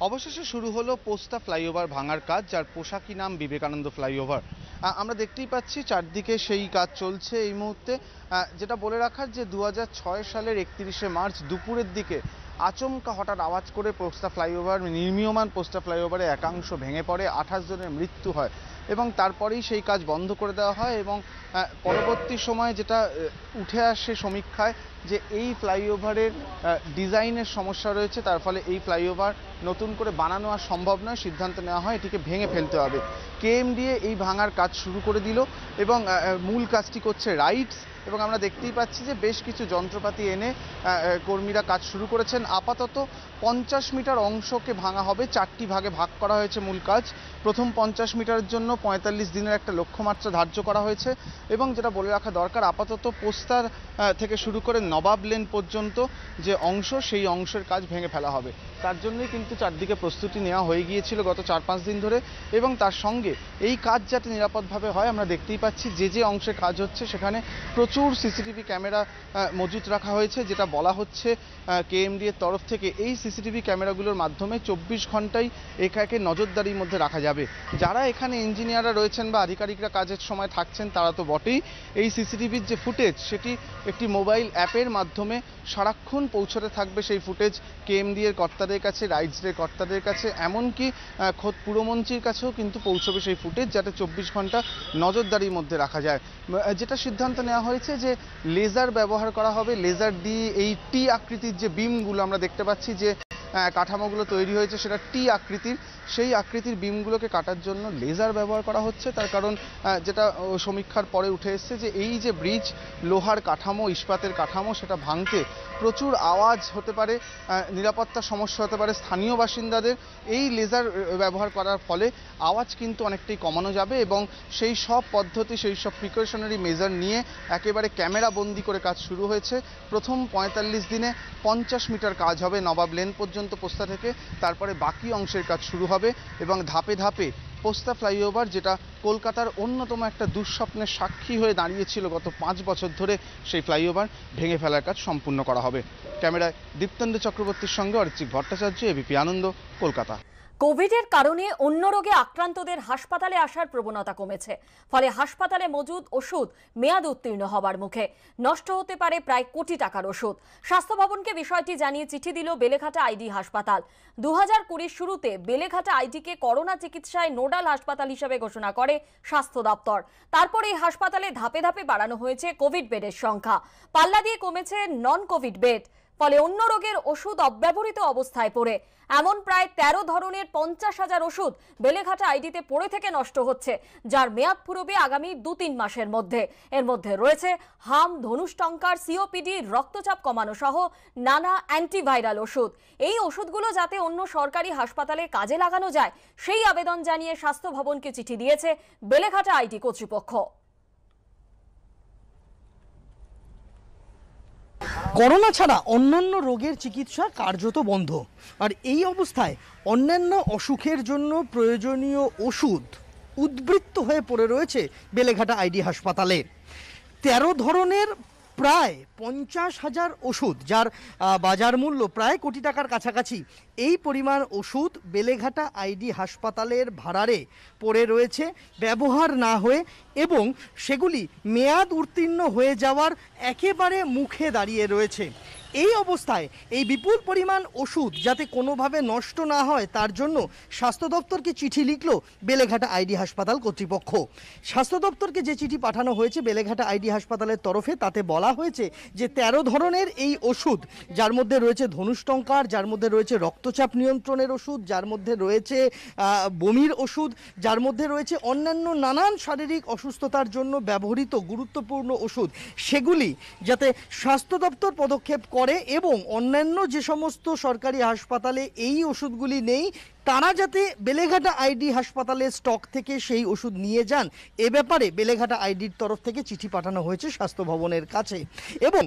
অবশেষে শুরু হলো পোস্তা ফ্লাইওভার ভাঙার কাজ যার পোশাকি নাম বিবেকানন্দ ফ্লাইওভার। আমরা দেখতেই পাচ্ছি চারদিকে সেই কাজ চলছে এই মুহূর্তে। যেটা বলে রাখার যে দু হাজার ছয় সালের একত্রিশে মার্চ দুপুরের দিকে আচমকা হঠাৎ আওয়াজ করে পোস্তা ফ্লাইওভার, নির্মীয়মান পোস্তা ফ্লাইওভারে একাংশ ভেঙে পড়ে, আঠাশ জনের মৃত্যু হয় এবং তারপরেই সেই কাজ বন্ধ করে দেওয়া হয় এবং পরবর্তী সময়ে যেটা উঠে আসে সমীক্ষায় যে এই ফ্লাইওভারের ডিজাইনের সমস্যা রয়েছে, তার ফলে এই ফ্লাইওভার নতুন করে বানানো আর সম্ভব নয়, সিদ্ধান্ত নেওয়া হয়, এটিকে ভেঙে ফেলতে হবে। কেএমডিএ এই ভাঙার কাজ শুরু করে দিল এবং মূল কাজটি করছে রাইটস। এবং আমরা দেখতেই পাচ্ছি যে বেশ কিছু যন্ত্রপাতি এনে কর্মীরা কাজ শুরু করেছেন। আপাতত পঞ্চাশ মিটার অংশকে ভাঙা হবে, চারটি ভাগে ভাগ করা হয়েছে মূল কাজ। প্রথম পঞ্চাশ মিটারের জন্য পঁয়তাল্লিশ দিনের একটা লক্ষ্যমাত্রা ধার্য করা হয়েছে এবং যেটা বলে রাখা দরকার, আপাতত পোস্তার থেকে শুরু করে নবাব লেন পর্যন্ত যে অংশ, সেই অংশের কাজ ভেঙে ফেলা হবে। তার জন্যই কিন্তু চারদিকে প্রস্তুতি নেওয়া হয়ে গিয়েছিল গত চার পাঁচ দিন ধরে এবং তার সঙ্গে এই কাজ যাতে নিরাপদভাবে হয়, আমরা দেখতেই পাচ্ছি যে যে অংশে কাজ হচ্ছে, সেখানে প্রচুর সিসিটিভি ক্যামেরা মজুত রাখা হয়েছে, যেটা বলা হচ্ছে কেএমডি এর তরফ থেকে এই সিসিটিভি ক্যামেরাগুলোর মাধ্যমে চব্বিশ ঘন্টাই একাকে নজরদারির মধ্যে রাখা যাবে। যারা এখানে ইঞ্জিনিয়াররা রয়েছেন বা আধিকারিকরা কাজের সময় থাকছেন, তারা তো বটেই এই সিসিটিভির যে ফুটেজ, সেটি একটি মোবাইল অ্যাপের মাধ্যমে সারাক্ষণ পৌঁছতে থাকবে সেই ফুটেজ কেএমডি এর কর্তাদের কাছে রাইডসের কর্তাদের কাছে, এমনকি খোদ পুরমন্ত্রীর কাছেও কিন্তু পৌঁছবে সেই ফুটেজ, যাতে চব্বিশ ঘণ্টা নজরদারির মধ্যে রাখা যায়। যেটা সিদ্ধান্ত নেওয়া হয়েছে যে লেজার ব্যবহার করা হবে লেজার দিয়ে এই টি আকৃতির যে বিমগুলো আমরা দেখতে পাচ্ছি যে কাঠামোগুলো তৈরি হয়েছে, সেটা টি আকৃতির। সেই আকৃতির বিমগুলোকে কাটার জন্য লেজার ব্যবহার করা হচ্ছে। তার কারণ যেটা সমীক্ষার পরে উঠে এসেছে যে এই যে ব্রিজ লোহার কাঠামো ইস্পাতের কাঠামো সেটা ভাঙতে প্রচুর আওয়াজ হতে পারে আহ, নিরাপত্তার সমস্যা হতে পারে স্থানীয় বাসিন্দাদের। এই লেজার ব্যবহার করার ফলে আওয়াজ কিন্তু অনেকটাই কমানো যাবে এবং সেই সব পদ্ধতি সেই সব প্রিকশনারি মেজার নিয়ে একেবারে ক্যামেরা বন্দি করে কাজ শুরু হয়েছে। প্রথম পঁয়তাল্লিশ দিনে পঞ্চাশ মিটার কাজ হবে নবাব লেন পর্যন্ত পোস্তা থেকে। তারপরে বাকি অংশের কাজ শুরু হবে। এবং ধাপে ধাপে পোস্তা ফ্লাইওভার, যেটা কলকাতার অন্যতম একটা দুঃস্বপ্নের সাক্ষী হয়ে দাঁড়িয়েছিল গত পাঁচ বছর ধরে, সেই ফ্লাইওভার ভেঙে ফেলার কাজ সম্পূর্ণ করা হবে। ক্যামেরায় দীপ্তেন্দু চক্রবর্তীর সঙ্গে অরিত্রিক ভট্টাচার্য এবিপি আনন্দ, কলকাতা। কোভিডের কারণে অন্য রোগে আক্রান্তদের হাসপাতালে আসার প্রবণতা কমেছে। ফলে হাসপাতালে মজুদ ওষুধ মেয়াদ উত্তীর্ণ হবার মুখে। নষ্ট হতে পারে প্রায় কোটি টাকার ওষুধ। স্বাস্থ্য ভবনকে বিষয়টি জানিয়ে চিঠি দিল বেলেঘাটা আইডি হাসপাতাল। দু হাজার কুড়ির শুরুতে বেলেঘাটা আইডিকে করোনা চিকিৎসায় নোডাল হাসপাতাল হিসেবে ঘোষণা করে স্বাস্থ্য দপ্তর। তারপর এই হাসপাতালে ধাপে ধাপে বাড়ানো হয়েছে কোভিড বেডের সংখ্যা। পাল্লা দিয়ে কমেছে নন কোভিড বেড। ফলে অন্য রোগের ওষুধ অব্যবহৃত অবস্থায় পড়ে। এমন প্রায় তেরো ধরনের পঞ্চাশ হাজার ওষুধ বেলেঘাটা আইডিতে পড়ে থেকে নষ্ট হচ্ছে, যার মেয়াদ ফুরবে আগামী দু তিন মাসের মধ্যে। এর মধ্যে রয়েছে হাম ধনুষ্টঙ্কার সিওপিডি, রক্তচাপ কমানো সহ নানা অ্যান্টিভাইরাল ওষুধ। এই ওষুধগুলো যাতে অন্য সরকারি হাসপাতালে কাজে লাগানো যায়, সেই আবেদন জানিয়ে স্বাস্থ্য ভবনকে চিঠি দিয়েছে বেলেঘাটা আইটি কর্তৃপক্ষ। করোনা ছাড়া অন্যান্য রোগের চিকিৎসা কার্যত বন্ধ। আর এই অবস্থায় অন্যান্য অসুখের জন্য প্রয়োজনীয় ওষুধ উদ্বৃত্ত হয়ে পড়ে রয়েছে বেলেঘাটা আইডি হাসপাতালে। তেরো ধরনের প্রায় পঞ্চাশ হাজার ওষুধ, যার বাজার মূল্য প্রায় কোটি টাকার কাছাকাছি। এই পরিমাণ ওষুধ বেলেঘাটা আইডি হাসপাতালের ভাড়ারে পড়ে রয়েছে, ব্যবহার না হয়ে এবং সেগুলি মেয়াদ উত্তীর্ণ হয়ে যাওয়ার একেবারে মুখে দাঁড়িয়ে রয়েছে। এই অবস্থায় এই বিপুল পরিমাণ ওষুধ যাতে কোনোভাবে নষ্ট না হয়, তার জন্য স্বাস্থ্য দপ্তরকে চিঠি লিখল বেলেঘাটা আইডি হাসপাতাল কর্তৃপক্ষ। স্বাস্থ্য দপ্তরকে যে চিঠি পাঠানো হয়েছে বেলেঘাটা আইডি হাসপাতালের তরফে, তাতে বলা হয়েছে যে তেরো ধরনের এই ওষুধ, যার মধ্যে রয়েছে ধনুষ্টঙ্কার যার মধ্যে রয়েছে রক্তচাপ নিয়ন্ত্রণের ওষুধ, যার মধ্যে রয়েছে বমির ওষুধ, যার মধ্যে রয়েছে অন্যান্য নানান শারীরিক অসুস্থতার জন্য ব্যবহৃত গুরুত্বপূর্ণ ওষুধ। সেগুলি যাতে স্বাস্থ্য দপ্তর পদক্ষেপ করে এবং অন্যান্য যে সমস্ত সরকারি হাসপাতালে এই ওষুধগুলি নেই তারা যাতে বেলেঘাটা আইডি হাসপাতালের স্টক থেকে সেই ওষুধ নিয়ে যান। এ ব্যাপারে বেলেঘাটা আইডির তরফ থেকে চিঠি পাঠানো হয়েছে স্বাস্থ্য ভবনের কাছে। এবং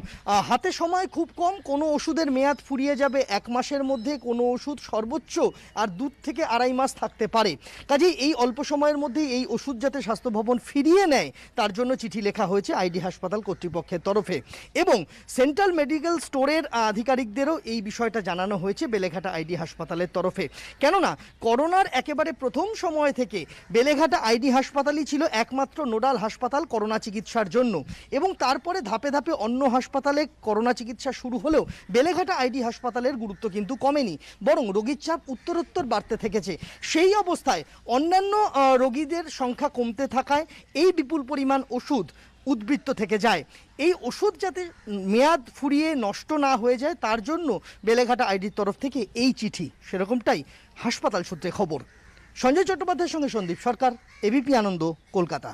হাতে সময় খুব কম, কোনো ওষুধের মেয়াদ ফুরিয়ে যাবে এক মাসের মধ্যে, কোনো ওষুধ সর্বোচ্চ আর দু থেকে আড়াই মাস থাকতে পারে। কাজেই এই অল্প সময়ের মধ্যে এই ওষুধ যাতে স্বাস্থ্য ভবন ফিরিয়ে নেয়, তার জন্য চিঠি লেখা হয়েছে আইডি হাসপাতাল কর্তৃপক্ষের তরফে। এবং, সেন্ট্রাল মেডিকেল স্টোরের আধিকারিকদেরও এই বিষয়টা জানানো হয়েছে বেলেঘাটা আইডি হাসপাতালের তরফে। কেননা করোনার একেবারে প্রথম সময় থেকে বেলেঘাটা আইডি হাসপাতালই ছিল একমাত্র নোডাল হাসপাতাল করোনা চিকিৎসার জন্য। এবং তারপরে ধাপে ধাপে অন্য হাসপাতালে করোনা চিকিৎসা শুরু হলেও বেলেঘাটা আইডি হাসপাতালের গুরুত্ব কিন্তু কমেনি, বরং রোগীর চাপ উত্তরোত্তর বাড়তে থেকেছে। সেই অবস্থায় অন্যান্য রোগীদের সংখ্যা কমতে থাকায় এই বিপুল পরিমাণ ওষুধ উদ্বৃত্ত থেকে যায়। এই ওষুধ যাতে মেয়াদ ফুরিয়ে নষ্ট না হয়ে যায়, তার জন্য বেলেঘাটা আইডির তরফ থেকে এই চিঠি। সেরকমটাই হাসপাতাল সূত্রে খবর। সঞ্জয় চট্টোপাধ্যায়ের সঙ্গে সন্দীপ সরকার এবিপি আনন্দ, কলকাতা।